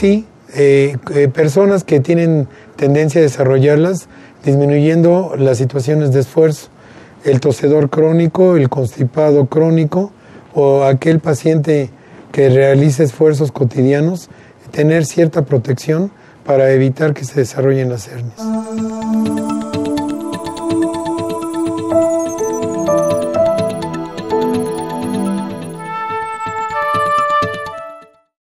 sí, eh, eh, personas que tienen tendencia a desarrollarlas, disminuyendo las situaciones de esfuerzo, el tosedor crónico, el constipado crónico o aquel paciente que realiza esfuerzos cotidianos, tener cierta protección para evitar que se desarrollen las hernias.